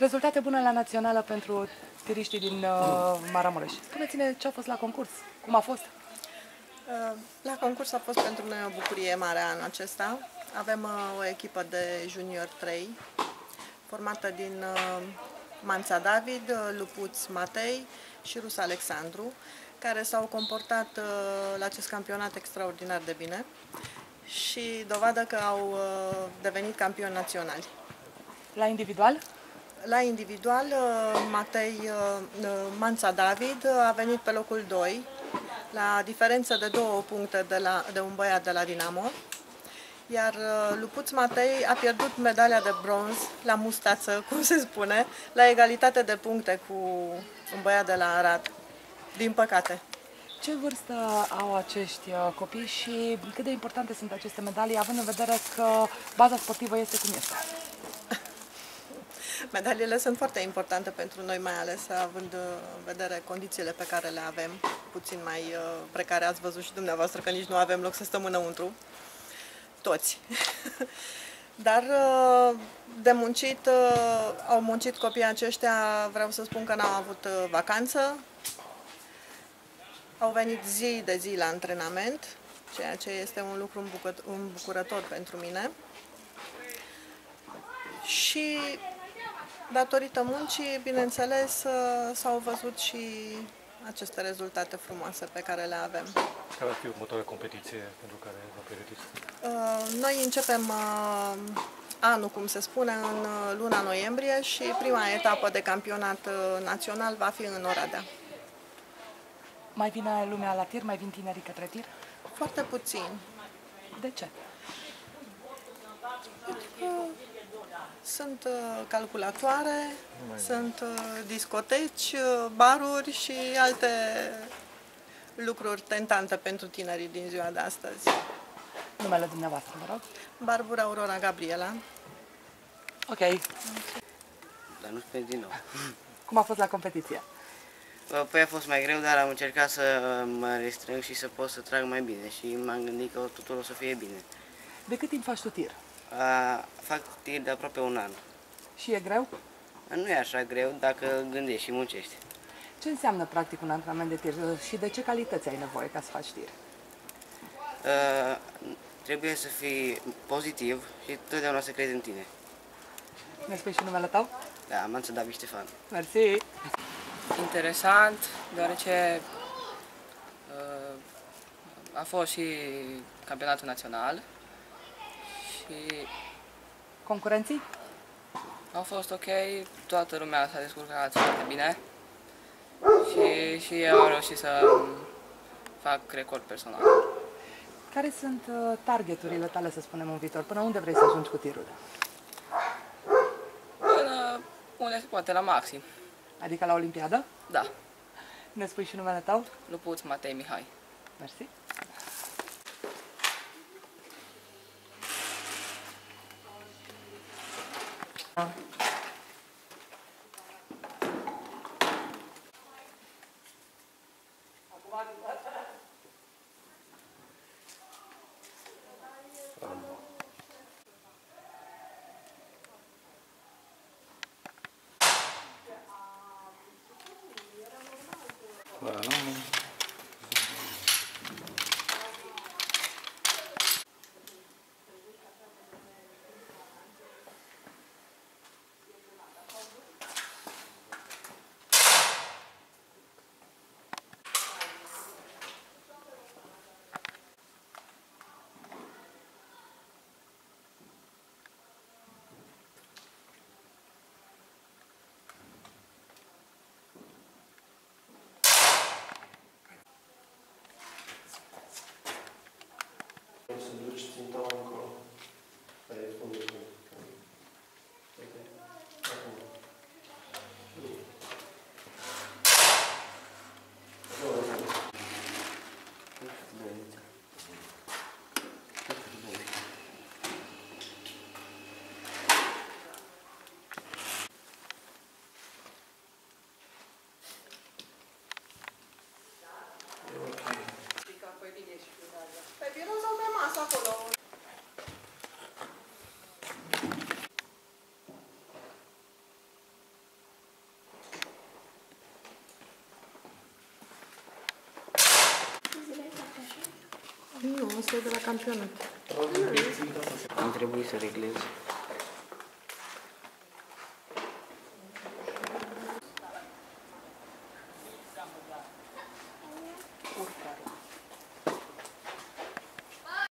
Rezultate bune la națională pentru tiriștii din uh, Maramureș. Spuneți-ne ce a fost la concurs, cum a fost? Uh, La concurs a fost pentru noi o bucurie mare anul acesta. Avem uh, o echipă de junior 3, formată din uh, Manța David, uh, Lupuț Matei și Rus Alexandru, care s-au comportat uh, la acest campionat extraordinar de bine și dovadă că au uh, devenit campioni naționali. La individual? La individual, uh, Matei uh, uh, Manța David a venit pe locul 2, la diferență de două puncte de, la, de un băiat de la Dinamo. Iar uh, Lupuț Matei a pierdut medalia de bronz la mustață, cum se spune, la egalitate de puncte cu un băiat de la Arad. Din păcate. Ce vârstă au acești uh, copii și cât de importante sunt aceste medalii, având în vedere că baza sportivă este cum este? Medaliile sunt foarte importante pentru noi, mai ales având uh, în vedere condițiile pe care le avem, puțin mai uh, precare. Ați văzut și dumneavoastră că nici nu avem loc să stăm înăuntru. Toți. Dar uh, de muncit, uh, au muncit copiii aceștia, vreau să spun că n-au avut uh, vacanță. Au venit zi de zi la antrenament, ceea ce este un lucru îmbucăt- îmbucurător pentru mine. Și datorită muncii, bineînțeles, uh, s-au văzut și aceste rezultate frumoase pe care le avem. Care ar fi următoarea competiție pentru care vă pregătiți? Uh, Noi începem uh, anul, cum se spune, în uh, luna noiembrie și prima etapă de campionat uh, național va fi în Oradea. Mai vine lumea la tir, mai vin tinerii către tir? Foarte puțin. De ce? Sunt uh, calculatoare, sunt uh, discoteci, uh, baruri și alte lucruri tentante pentru tinerii din ziua de astăzi. Numele dumneavoastră, vă rog. Barbara Aurora Gabriela. Ok. Dar nu spun din nou. Cum a fost la competiție? Bă, Păi a fost mai greu, dar am încercat să mă restrâng și să pot să trag mai bine și m-am gândit că totul o să fie bine. De cât timp faci tu tir? A, fac tir de aproape un an. Și e greu? Nu e așa greu dacă gândești și muncești. Ce înseamnă practic un antrenament de tir și de ce calități ai nevoie ca să faci tir? A, trebuie să fii pozitiv și totdeauna să crezi în tine. Ne spui și numele tău? Da, m-am să David Ștefan. Mersi. interesant, deoarece uh, a fost și campionatul național și Concurenții? a fost ok, toată lumea s-a descurcat foarte bine și, și eu am reușit să fac record personal. Care sunt uh, targeturile tale, să spunem, în viitor? Până unde vrei să ajungi cu tirul? Până unde se poate, la maxim. Adică la Olimpiadă? Da, Ne spui și numele tău? Lupuț Matei Mihai. Mersi. 아, 뭐 고맙습니다. Să duci ținta încolo. Care e acolo. Nu, asta e de la campionat. Am trebuit să reglez